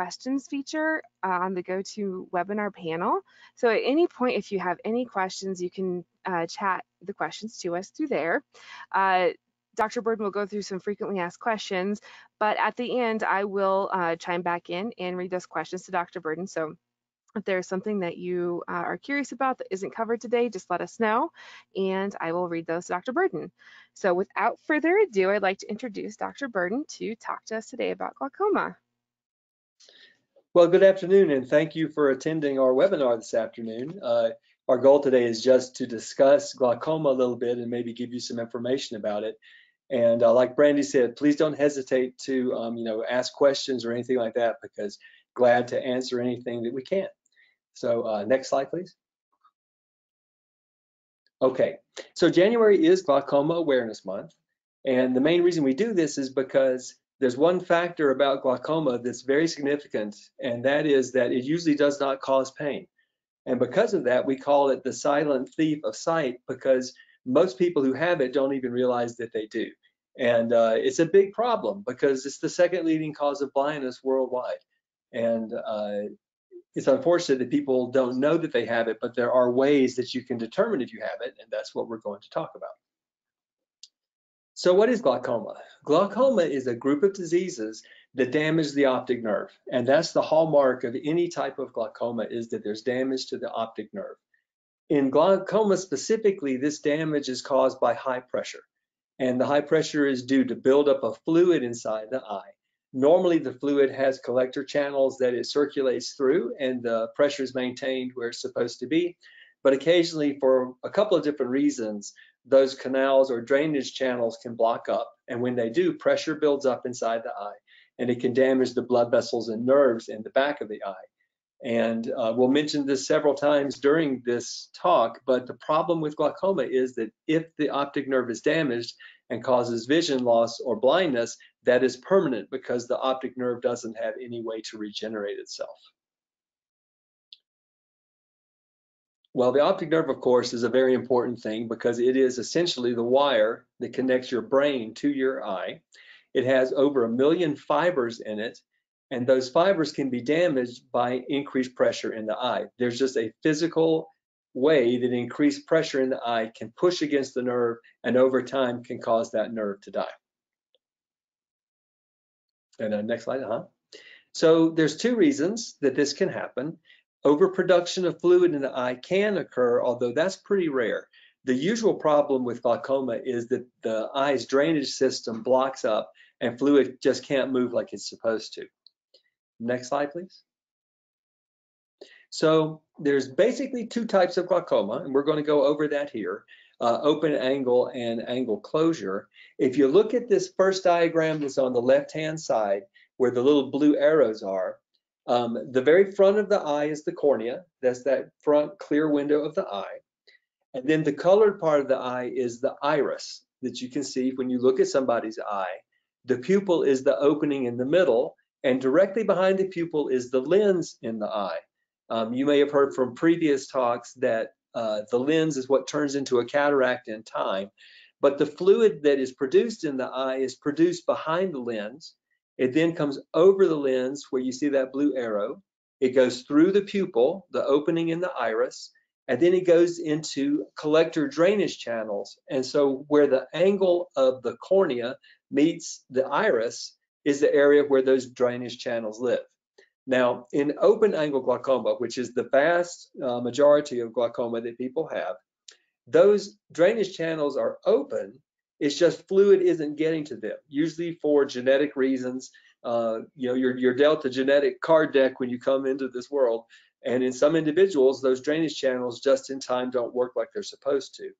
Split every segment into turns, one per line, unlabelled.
questions feature uh, on the GoToWebinar panel. So at any point, if you have any questions, you can uh, chat the questions to us through there. Uh, Dr. Burden will go through some frequently asked questions, but at the end, I will uh, chime back in and read those questions to Dr. Burden. So if there's something that you uh, are curious about that isn't covered today, just let us know and I will read those to Dr. Burden. So without further ado, I'd like to introduce Dr. Burden to talk to us today about glaucoma.
Well, good afternoon and thank you for attending our webinar this afternoon. Uh, our goal today is just to discuss glaucoma a little bit and maybe give you some information about it. And uh, like Brandy said, please don't hesitate to um, you know ask questions or anything like that because glad to answer anything that we can. So uh, next slide, please. Okay, so January is Glaucoma Awareness Month. And the main reason we do this is because there's one factor about glaucoma that's very significant, and that is that it usually does not cause pain. And because of that, we call it the silent thief of sight because most people who have it don't even realize that they do. And uh, it's a big problem because it's the second leading cause of blindness worldwide. And uh, it's unfortunate that people don't know that they have it, but there are ways that you can determine if you have it, and that's what we're going to talk about. So what is glaucoma? Glaucoma is a group of diseases that damage the optic nerve, and that's the hallmark of any type of glaucoma is that there's damage to the optic nerve. In glaucoma specifically, this damage is caused by high pressure, and the high pressure is due to buildup of fluid inside the eye. Normally the fluid has collector channels that it circulates through and the pressure is maintained where it's supposed to be. But occasionally for a couple of different reasons, those canals or drainage channels can block up. And when they do, pressure builds up inside the eye and it can damage the blood vessels and nerves in the back of the eye. And uh, we'll mention this several times during this talk, but the problem with glaucoma is that if the optic nerve is damaged and causes vision loss or blindness, that is permanent because the optic nerve doesn't have any way to regenerate itself. Well, the optic nerve, of course, is a very important thing because it is essentially the wire that connects your brain to your eye. It has over a million fibers in it, and those fibers can be damaged by increased pressure in the eye. There's just a physical way that increased pressure in the eye can push against the nerve and over time can cause that nerve to die. And uh, next slide, huh? So there's two reasons that this can happen. Overproduction of fluid in the eye can occur, although that's pretty rare. The usual problem with glaucoma is that the eye's drainage system blocks up and fluid just can't move like it's supposed to. Next slide, please. So there's basically two types of glaucoma, and we're going to go over that here, uh, open angle and angle closure. If you look at this first diagram that's on the left-hand side, where the little blue arrows are, um, the very front of the eye is the cornea. That's that front clear window of the eye. And then the colored part of the eye is the iris that you can see when you look at somebody's eye. The pupil is the opening in the middle, and directly behind the pupil is the lens in the eye. Um, you may have heard from previous talks that uh, the lens is what turns into a cataract in time, but the fluid that is produced in the eye is produced behind the lens. It then comes over the lens where you see that blue arrow. It goes through the pupil, the opening in the iris, and then it goes into collector drainage channels. And so where the angle of the cornea meets the iris is the area where those drainage channels live. Now, in open angle glaucoma, which is the vast uh, majority of glaucoma that people have, those drainage channels are open. It's just fluid isn't getting to them, usually for genetic reasons. Uh, you know, you're, you're dealt a genetic card deck when you come into this world. And in some individuals, those drainage channels just in time don't work like they're supposed to.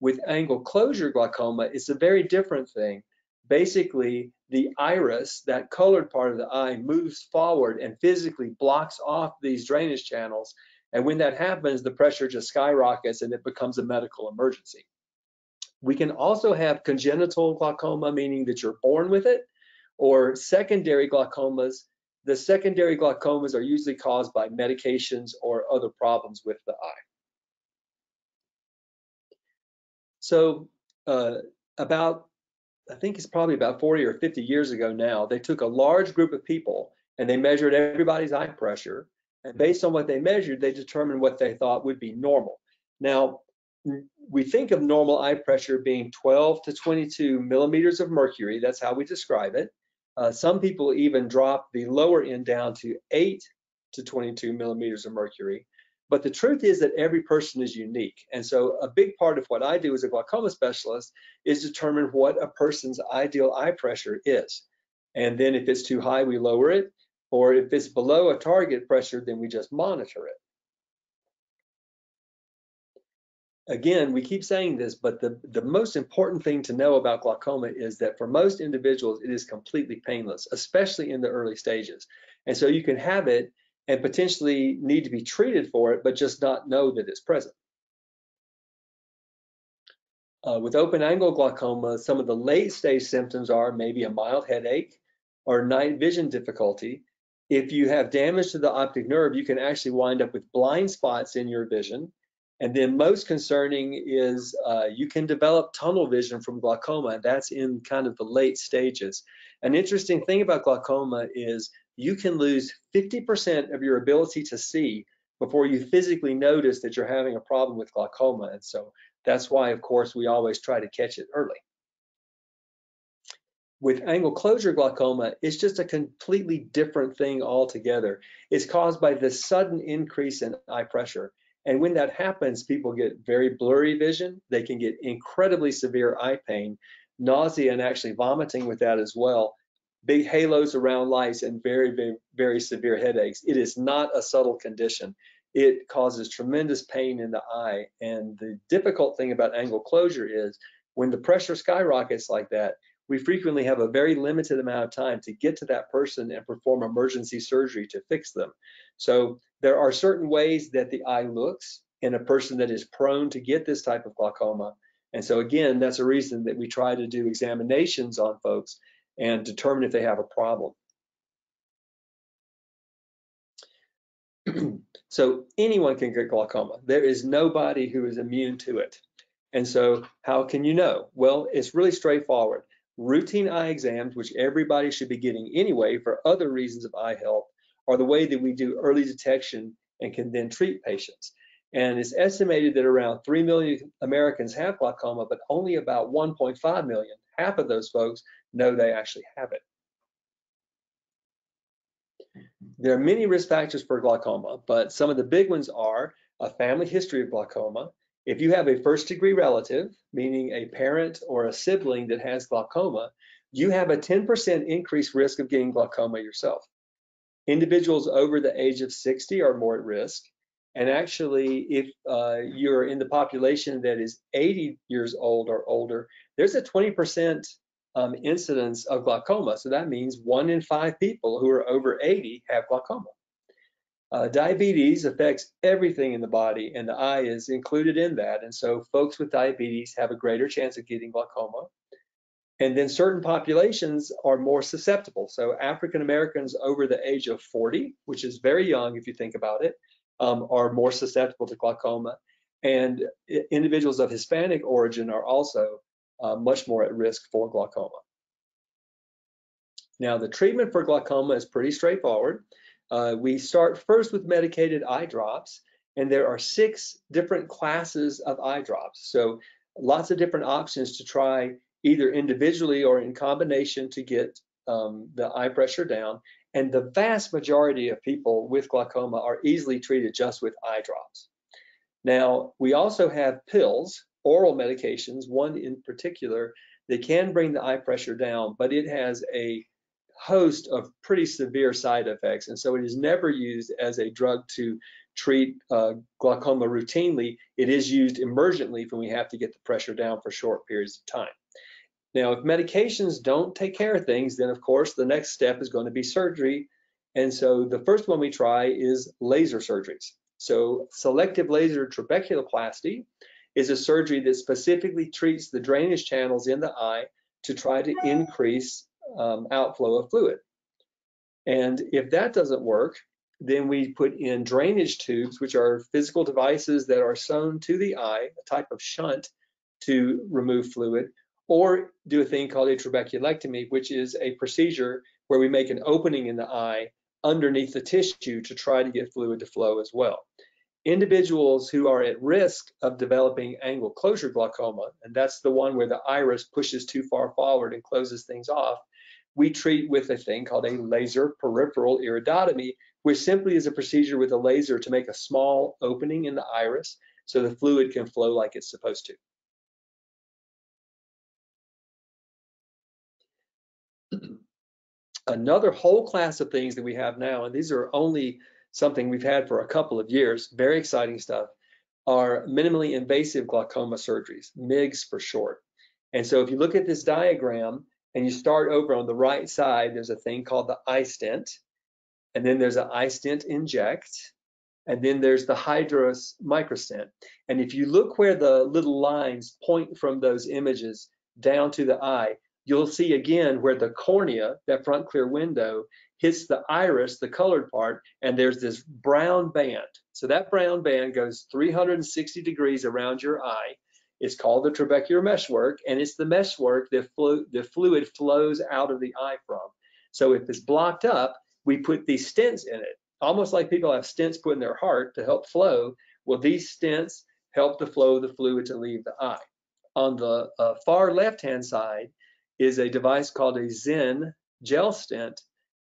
With angle closure glaucoma, it's a very different thing basically the iris, that colored part of the eye, moves forward and physically blocks off these drainage channels. And when that happens, the pressure just skyrockets and it becomes a medical emergency. We can also have congenital glaucoma, meaning that you're born with it, or secondary glaucomas. The secondary glaucomas are usually caused by medications or other problems with the eye. So uh, about I think it's probably about 40 or 50 years ago now, they took a large group of people and they measured everybody's eye pressure. And based on what they measured, they determined what they thought would be normal. Now, we think of normal eye pressure being 12 to 22 millimeters of mercury. That's how we describe it. Uh, some people even drop the lower end down to 8 to 22 millimeters of mercury. But the truth is that every person is unique. And so a big part of what I do as a glaucoma specialist is determine what a person's ideal eye pressure is. And then if it's too high, we lower it. Or if it's below a target pressure, then we just monitor it. Again, we keep saying this, but the, the most important thing to know about glaucoma is that for most individuals, it is completely painless, especially in the early stages. And so you can have it and potentially need to be treated for it, but just not know that it's present. Uh, with open angle glaucoma, some of the late stage symptoms are maybe a mild headache or night vision difficulty. If you have damage to the optic nerve, you can actually wind up with blind spots in your vision. And then most concerning is uh, you can develop tunnel vision from glaucoma. That's in kind of the late stages. An interesting thing about glaucoma is you can lose 50% of your ability to see before you physically notice that you're having a problem with glaucoma. And so that's why, of course, we always try to catch it early. With angle closure glaucoma, it's just a completely different thing altogether. It's caused by the sudden increase in eye pressure. And when that happens, people get very blurry vision. They can get incredibly severe eye pain, nausea, and actually vomiting with that as well big halos around lights, and very, very, very severe headaches. It is not a subtle condition. It causes tremendous pain in the eye. And the difficult thing about angle closure is when the pressure skyrockets like that, we frequently have a very limited amount of time to get to that person and perform emergency surgery to fix them. So there are certain ways that the eye looks in a person that is prone to get this type of glaucoma. And so again, that's a reason that we try to do examinations on folks and determine if they have a problem. so anyone can get glaucoma. There is nobody who is immune to it. And so how can you know? Well, it's really straightforward. Routine eye exams, which everybody should be getting anyway for other reasons of eye health, are the way that we do early detection and can then treat patients. And it's estimated that around 3 million Americans have glaucoma, but only about 1.5 million, half of those folks, know they actually have it. There are many risk factors for glaucoma, but some of the big ones are a family history of glaucoma. If you have a first degree relative, meaning a parent or a sibling that has glaucoma, you have a 10% increased risk of getting glaucoma yourself. Individuals over the age of 60 are more at risk. And actually, if uh, you're in the population that is 80 years old or older, there's a 20% um, incidence of glaucoma. So that means one in five people who are over 80 have glaucoma. Uh, diabetes affects everything in the body, and the eye is included in that. And so, folks with diabetes have a greater chance of getting glaucoma. And then, certain populations are more susceptible. So, African Americans over the age of 40, which is very young if you think about it, um, are more susceptible to glaucoma. And individuals of Hispanic origin are also uh, much more at risk for glaucoma. Now, the treatment for glaucoma is pretty straightforward. Uh, we start first with medicated eye drops, and there are six different classes of eye drops. So lots of different options to try either individually or in combination to get um, the eye pressure down. And the vast majority of people with glaucoma are easily treated just with eye drops. Now, we also have pills oral medications, one in particular, they can bring the eye pressure down, but it has a host of pretty severe side effects. And so it is never used as a drug to treat uh, glaucoma routinely. It is used emergently when we have to get the pressure down for short periods of time. Now, if medications don't take care of things, then of course the next step is going to be surgery. And so the first one we try is laser surgeries. So selective laser trabeculoplasty is a surgery that specifically treats the drainage channels in the eye to try to increase um, outflow of fluid. And if that doesn't work, then we put in drainage tubes, which are physical devices that are sewn to the eye, a type of shunt to remove fluid, or do a thing called a trabeculectomy, which is a procedure where we make an opening in the eye underneath the tissue to try to get fluid to flow as well. Individuals who are at risk of developing angle closure glaucoma, and that's the one where the iris pushes too far forward and closes things off, we treat with a thing called a laser peripheral iridotomy, which simply is a procedure with a laser to make a small opening in the iris so the fluid can flow like it's supposed to. Another whole class of things that we have now, and these are only something we've had for a couple of years, very exciting stuff, are minimally invasive glaucoma surgeries, MIGS for short. And so if you look at this diagram and you start over on the right side, there's a thing called the iStent, and then there's an iStent inject, and then there's the Hydrus microstent. And if you look where the little lines point from those images down to the eye, you'll see again where the cornea, that front clear window, hits the iris, the colored part, and there's this brown band. So that brown band goes 360 degrees around your eye. It's called the trabecular meshwork, and it's the meshwork that flu the fluid flows out of the eye from. So if it's blocked up, we put these stents in it, almost like people have stents put in their heart to help flow. Well, these stents help the flow of the fluid to leave the eye. On the uh, far left-hand side is a device called a XEN gel stent,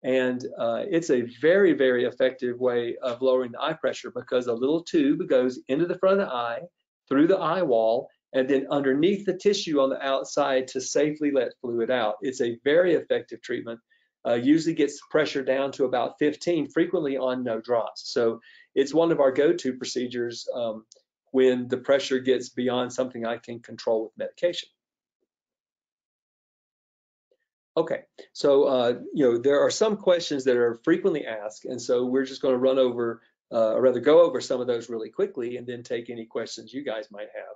and uh, it's a very, very effective way of lowering the eye pressure because a little tube goes into the front of the eye, through the eye wall, and then underneath the tissue on the outside to safely let fluid out. It's a very effective treatment. Uh, usually gets pressure down to about 15, frequently on no drops. So it's one of our go-to procedures um, when the pressure gets beyond something I can control with medication. Okay, so uh, you know there are some questions that are frequently asked, and so we're just going to run over, uh, or rather go over some of those really quickly, and then take any questions you guys might have.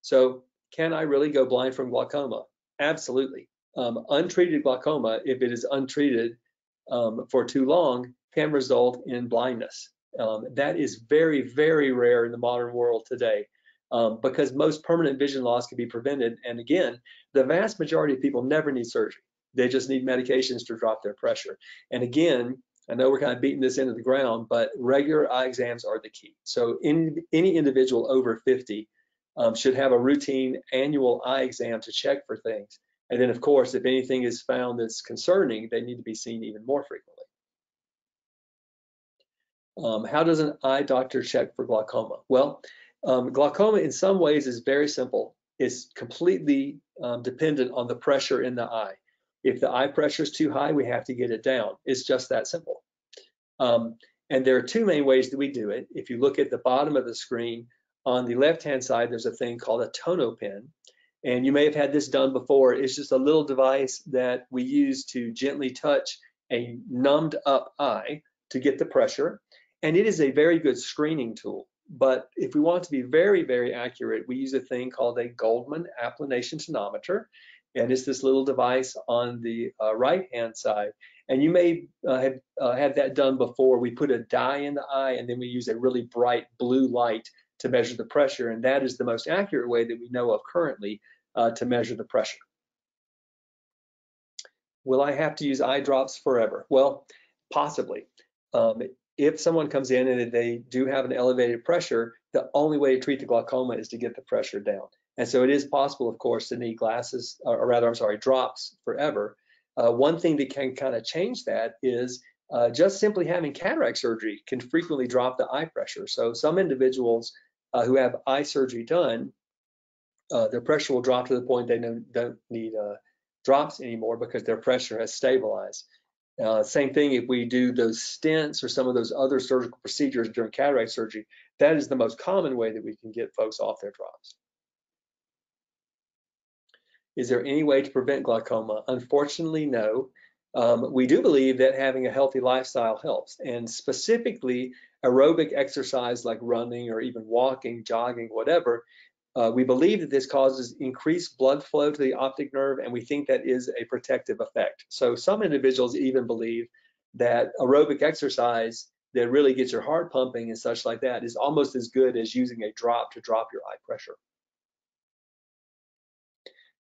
So, can I really go blind from glaucoma? Absolutely. Um, untreated glaucoma, if it is untreated um, for too long, can result in blindness. Um, that is very, very rare in the modern world today. Um, because most permanent vision loss can be prevented. And again, the vast majority of people never need surgery. They just need medications to drop their pressure. And again, I know we're kind of beating this into the ground, but regular eye exams are the key. So in, any individual over 50 um, should have a routine annual eye exam to check for things. And then, of course, if anything is found that's concerning, they need to be seen even more frequently. Um, how does an eye doctor check for glaucoma? Well, um, glaucoma in some ways is very simple. It's completely um, dependent on the pressure in the eye. If the eye pressure is too high, we have to get it down. It's just that simple. Um, and there are two main ways that we do it. If you look at the bottom of the screen, on the left-hand side, there's a thing called a tono-pen. And you may have had this done before. It's just a little device that we use to gently touch a numbed up eye to get the pressure. And it is a very good screening tool. But if we want to be very, very accurate, we use a thing called a Goldmann applanation tonometer and it's this little device on the uh, right hand side. And you may uh, have uh, had that done before. We put a dye in the eye and then we use a really bright blue light to measure the pressure. And that is the most accurate way that we know of currently uh, to measure the pressure. Will I have to use eye drops forever? Well, possibly. Um, if someone comes in and they do have an elevated pressure, the only way to treat the glaucoma is to get the pressure down. And so it is possible, of course, to need glasses, or rather, I'm sorry, drops forever. Uh, one thing that can kind of change that is uh, just simply having cataract surgery can frequently drop the eye pressure. So some individuals uh, who have eye surgery done, uh, their pressure will drop to the point they don't, don't need uh, drops anymore because their pressure has stabilized. Uh, same thing if we do those stents or some of those other surgical procedures during cataract surgery, that is the most common way that we can get folks off their drops. Is there any way to prevent glaucoma? Unfortunately, no. Um, we do believe that having a healthy lifestyle helps, and specifically aerobic exercise like running or even walking, jogging, whatever. Uh, we believe that this causes increased blood flow to the optic nerve, and we think that is a protective effect. So some individuals even believe that aerobic exercise that really gets your heart pumping and such like that is almost as good as using a drop to drop your eye pressure.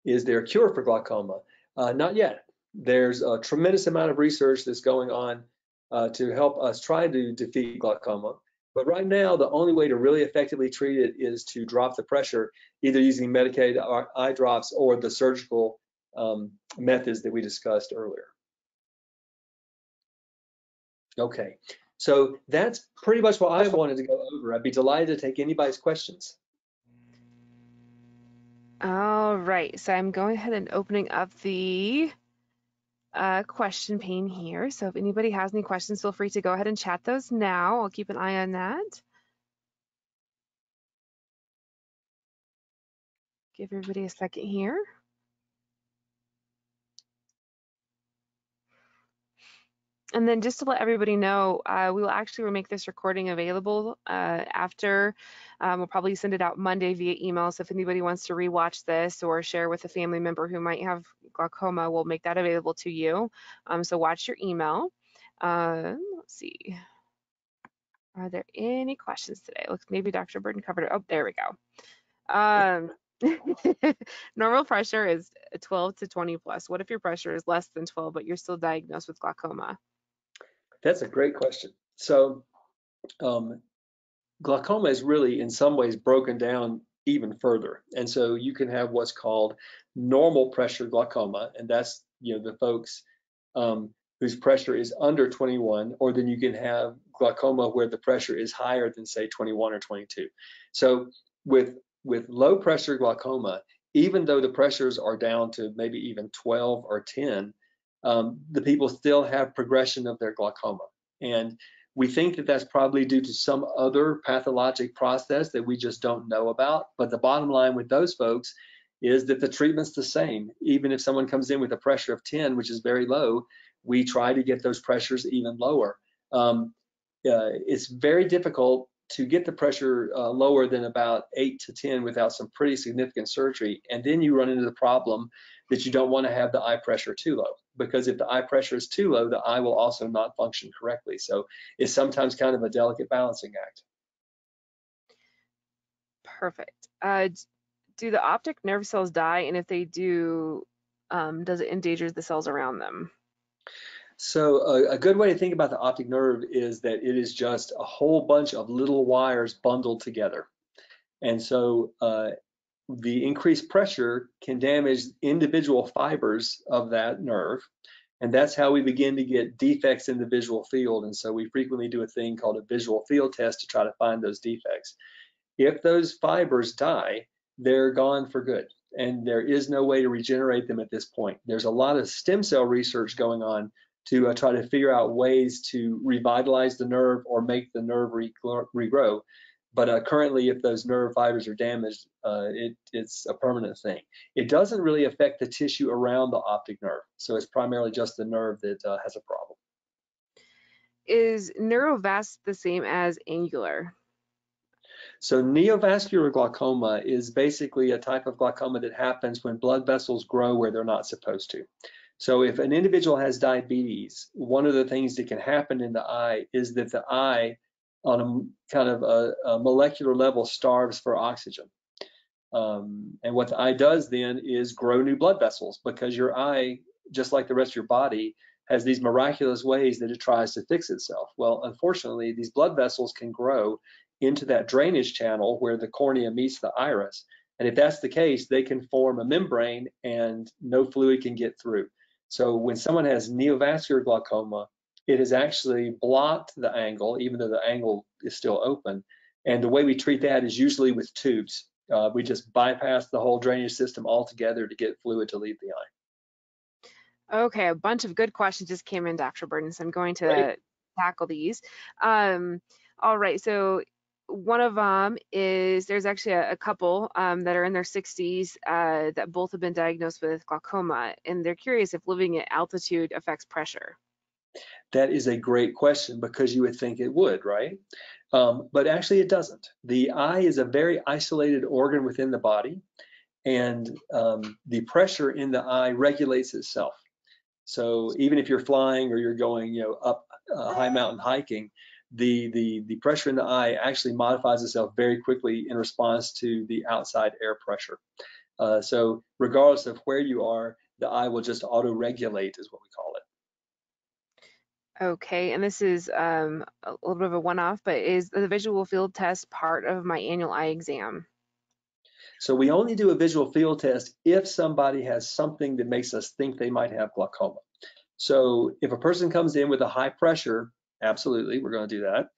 Is there a cure for glaucoma? Uh, not yet. There's a tremendous amount of research that's going on uh, to help us try to defeat glaucoma. But right now, the only way to really effectively treat it is to drop the pressure, either using medicated eye drops or the surgical um, methods that we discussed earlier. Okay, so that's pretty much what I wanted to go over. I'd be delighted to take anybody's questions.
All right, so I'm going ahead and opening up the uh, question pane here. So if anybody has any questions, feel free to go ahead and chat those now. I'll keep an eye on that. Give everybody a second here. And then just to let everybody know, uh, we will actually make this recording available uh, after. Um, we'll probably send it out Monday via email. So if anybody wants to rewatch this or share with a family member who might have glaucoma, we'll make that available to you. Um, so watch your email. Uh, let's see. Are there any questions today? Looks maybe Dr. Burden covered it. Oh, there we go. Um, normal pressure is 12 to 20 plus. What if your pressure is less than 12, but you're still diagnosed with glaucoma?
That's a great question. So um, glaucoma is really in some ways broken down even further. And so you can have what's called normal pressure glaucoma, and that's you know the folks um, whose pressure is under 21, or then you can have glaucoma where the pressure is higher than say 21 or 22. So with with low pressure glaucoma, even though the pressures are down to maybe even 12 or 10, um, the people still have progression of their glaucoma. And we think that that's probably due to some other pathologic process that we just don't know about. But the bottom line with those folks is that the treatment's the same. Even if someone comes in with a pressure of 10, which is very low, we try to get those pressures even lower. Um, uh, it's very difficult to get the pressure uh, lower than about 8 to 10 without some pretty significant surgery. And then you run into the problem that you don't want to have the eye pressure too low because if the eye pressure is too low, the eye will also not function correctly. So it's sometimes kind of a delicate balancing act.
Perfect. Uh, do the optic nerve cells die? And if they do, um, does it endanger the cells around them?
So a, a, good way to think about the optic nerve is that it is just a whole bunch of little wires bundled together. And so uh, the increased pressure can damage individual fibers of that nerve. And that's how we begin to get defects in the visual field. And so we frequently do a thing called a visual field test to try to find those defects. If those fibers die, they're gone for good. And there is no way to regenerate them at this point. There's a lot of stem cell research going on to uh, try to figure out ways to revitalize the nerve or make the nerve regrow. But uh, currently, if those nerve fibers are damaged, uh, it, it's a permanent thing. It doesn't really affect the tissue around the optic nerve. So it's primarily just the nerve that uh, has a problem.
Is neurovasc the same as angular?
So neovascular glaucoma is basically a type of glaucoma that happens when blood vessels grow where they're not supposed to. So if an individual has diabetes, one of the things that can happen in the eye is that the eye on a kind of a, a molecular level starves for oxygen. Um, and what the eye does then is grow new blood vessels because your eye, just like the rest of your body, has these miraculous ways that it tries to fix itself. Well, unfortunately, these blood vessels can grow into that drainage channel where the cornea meets the iris. And if that's the case, they can form a membrane and no fluid can get through. So when someone has neovascular glaucoma, it has actually blocked the angle, even though the angle is still open. And the way we treat that is usually with tubes. Uh, we just bypass the whole drainage system altogether to get fluid to leave the eye.
Okay, a bunch of good questions just came in, Dr. Burden, so I'm going to right. tackle these. Um, all right, so one of them is there's actually a, a couple um, that are in their 60s uh, that both have been diagnosed with glaucoma, and they're curious if living at altitude affects pressure.
That is a great question because you would think it would, right? Um, but actually, it doesn't. The eye is a very isolated organ within the body, and um, the pressure in the eye regulates itself. So even if you're flying or you're going, you know, up a high mountain hiking, the, the, the pressure in the eye actually modifies itself very quickly in response to the outside air pressure. Uh, so regardless of where you are, the eye will just auto-regulate is what we call it.
Okay, and this is um, a little bit of a one-off, but is the visual field test part of my annual eye exam?
So we only do a visual field test if somebody has something that makes us think they might have glaucoma. So if a person comes in with a high pressure, absolutely, we're going to do that.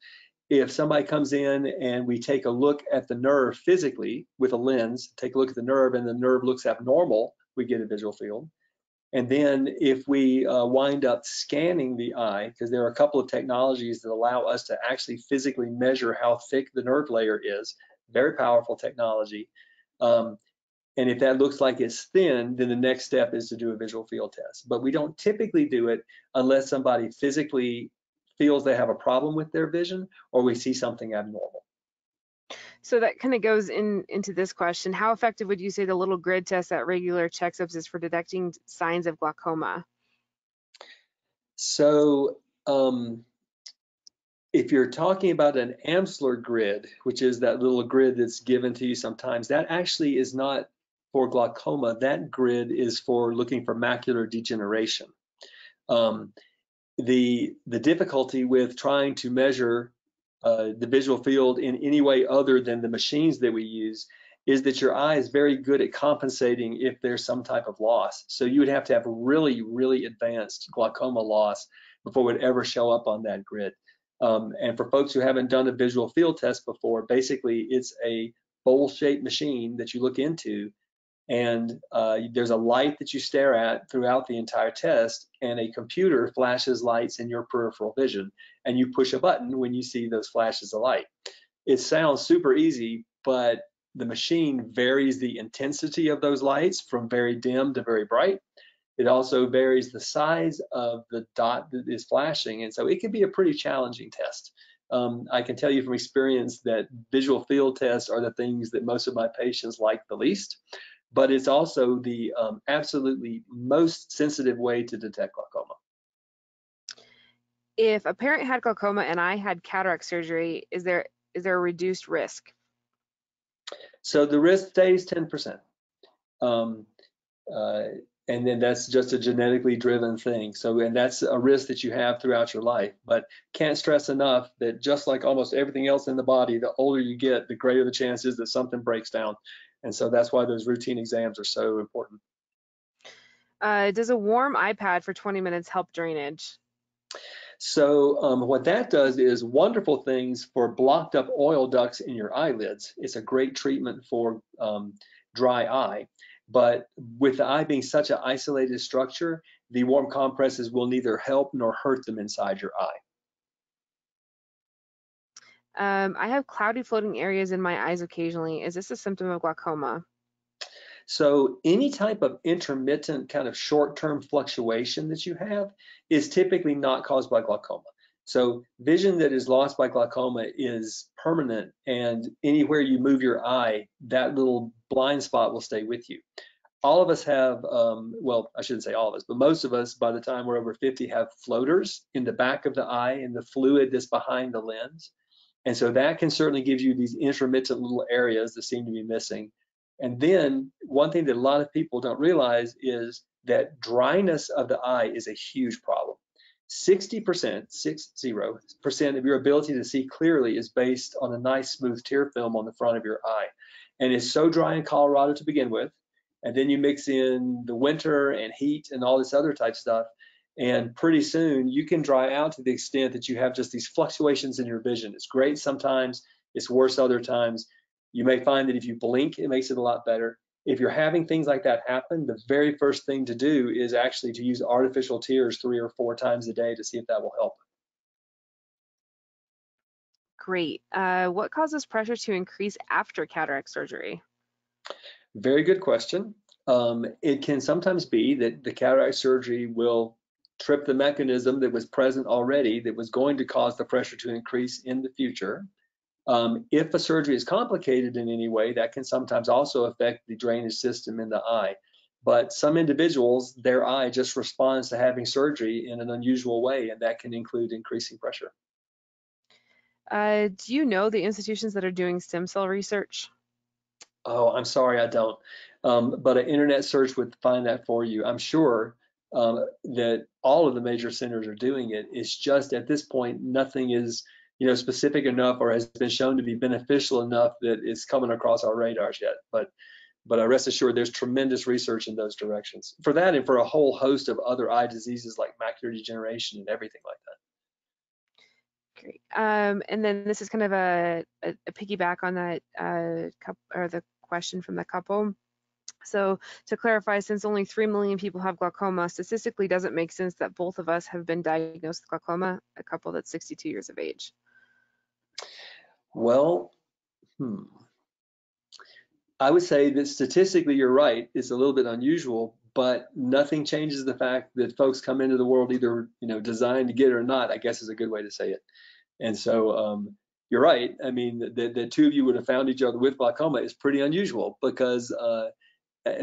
If somebody comes in and we take a look at the nerve physically with a lens, take a look at the nerve and the nerve looks abnormal, we get a visual field. And then if we uh, wind up scanning the eye, because there are a couple of technologies that allow us to actually physically measure how thick the nerve layer is, very powerful technology. Um, and if that looks like it's thin, then the next step is to do a visual field test. But we don't typically do it unless somebody physically feels they have a problem with their vision or we see something abnormal.
So that kind of goes in into this question. How effective would you say the little grid test at regular checkups is for detecting signs of glaucoma?
So um, if you're talking about an Amsler grid, which is that little grid that's given to you sometimes, that actually is not for glaucoma. That grid is for looking for macular degeneration. Um, the the difficulty with trying to measure uh, the visual field in any way other than the machines that we use is that your eye is very good at compensating if there's some type of loss. So you would have to have really, really advanced glaucoma loss before it would ever show up on that grid. Um, and for folks who haven't done a visual field test before, basically it's a bowl-shaped machine that you look into and uh, there's a light that you stare at throughout the entire test and a computer flashes lights in your peripheral vision and you push a button when you see those flashes of light. It sounds super easy, but the machine varies the intensity of those lights from very dim to very bright. It also varies the size of the dot that is flashing, and so it can be a pretty challenging test. Um, I can tell you from experience that visual field tests are the things that most of my patients like the least but it's also the um, absolutely most sensitive way to detect glaucoma.
If a parent had glaucoma and I had cataract surgery, is there is there a reduced risk?
So the risk stays 10%. Um, uh, and then that's just a genetically driven thing. So, and that's a risk that you have throughout your life. But can't stress enough that just like almost everything else in the body, the older you get, the greater the chances that something breaks down. And so that's why those routine exams are so important.
Uh, does a warm eye pad for 20 minutes help drainage?
So um, what that does is wonderful things for blocked up oil ducts in your eyelids. It's a great treatment for um, dry eye. But with the eye being such an isolated structure, the warm compresses will neither help nor hurt them inside your eye.
Um, I have cloudy floating areas in my eyes occasionally. Is this a symptom of glaucoma?
So any type of intermittent kind of short-term fluctuation that you have is typically not caused by glaucoma. So vision that is lost by glaucoma is permanent and anywhere you move your eye, that little blind spot will stay with you. All of us have, um, well, I shouldn't say all of us, but most of us by the time we're over 50 have floaters in the back of the eye and the fluid that's behind the lens. And so that can certainly give you these intermittent little areas that seem to be missing. And then one thing that a lot of people don't realize is that dryness of the eye is a huge problem. 60%, 60% of your ability to see clearly is based on a nice smooth tear film on the front of your eye. And it's so dry in Colorado to begin with. And then you mix in the winter and heat and all this other type stuff. And pretty soon you can dry out to the extent that you have just these fluctuations in your vision. It's great sometimes, it's worse other times. You may find that if you blink, it makes it a lot better. If you're having things like that happen, the very first thing to do is actually to use artificial tears three or four times a day to see if that will help.
Great. Uh, what causes pressure to increase after cataract surgery?
Very good question. Um, it can sometimes be that the cataract surgery will trip the mechanism that was present already that was going to cause the pressure to increase in the future. Um, if a surgery is complicated in any way, that can sometimes also affect the drainage system in the eye. But some individuals, their eye just responds to having surgery in an unusual way, and that can include increasing pressure.
Uh, do you know the institutions that are doing stem cell research?
Oh, I'm sorry, I don't. Um, but an internet search would find that for you. I'm sure um, that all of the major centers are doing it. It's just at this point, nothing is you know specific enough or has been shown to be beneficial enough that it's coming across our radars yet. But but I rest assured there's tremendous research in those directions for that and for a whole host of other eye diseases like macular degeneration and everything like that.
Great. Um, and then this is kind of a, a, a piggyback on that uh, couple, or the question from the couple. So to clarify, since only 3 million people have glaucoma, statistically doesn't make sense that both of us have been diagnosed with glaucoma, a couple that's 62 years of age.
Well, hmm. I would say that statistically you're right. It's a little bit unusual, but nothing changes the fact that folks come into the world either you know designed to get it or not. I guess is a good way to say it. And so um, you're right. I mean, the, the two of you would have found each other with glaucoma is pretty unusual because uh,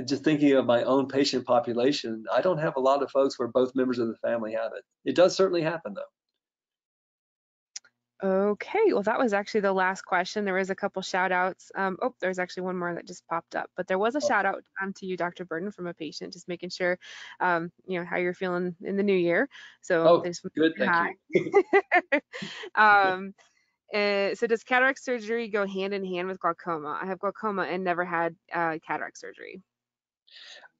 just thinking of my own patient population, I don't have a lot of folks where both members of the family have it. It does certainly happen though.
Okay, well, that was actually the last question. There was a couple shout outs. Um, oh, there's actually one more that just popped up, but there was a oh. shout out um, to you, Dr. Burden, from a patient, just making sure, um, you know, how you're feeling in the new year. So,
oh, good, thank you.
um, uh, so does cataract surgery go hand in hand with glaucoma? I have glaucoma and never had uh, cataract surgery.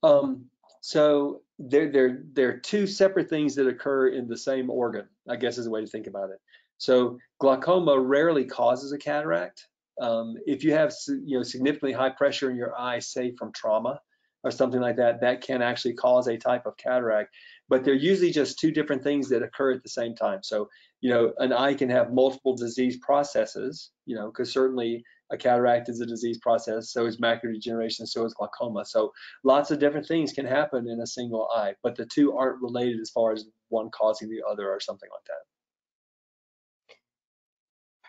Um, so there, there, there are two separate things that occur in the same organ, I guess is a way to think about it. So glaucoma rarely causes a cataract. Um, if you have you know significantly high pressure in your eye, say from trauma or something like that, that can actually cause a type of cataract. But they're usually just two different things that occur at the same time. So you know an eye can have multiple disease processes. You know because certainly a cataract is a disease process, so is macular degeneration, so is glaucoma. So lots of different things can happen in a single eye, but the two aren't related as far as one causing the other or something like that.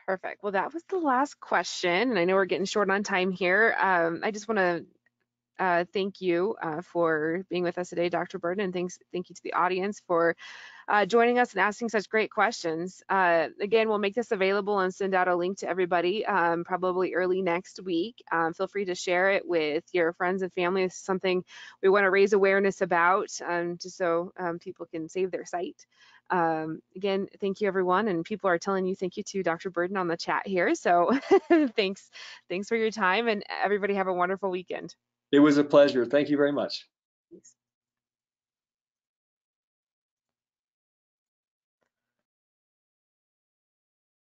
Perfect. Well, that was the last question, and I know we're getting short on time here. Um, I just want to uh, thank you uh, for being with us today, Dr. Burden, and thanks, thank you to the audience for uh, joining us and asking such great questions. Uh, again, we'll make this available and send out a link to everybody um, probably early next week. Um, feel free to share it with your friends and family. It's something we want to raise awareness about um, just so um, people can save their sight. Um, again, thank you everyone. And people are telling you thank you to Dr. Burden on the chat here. So thanks, thanks for your time and everybody have a wonderful weekend.
It was a pleasure. Thank you very much.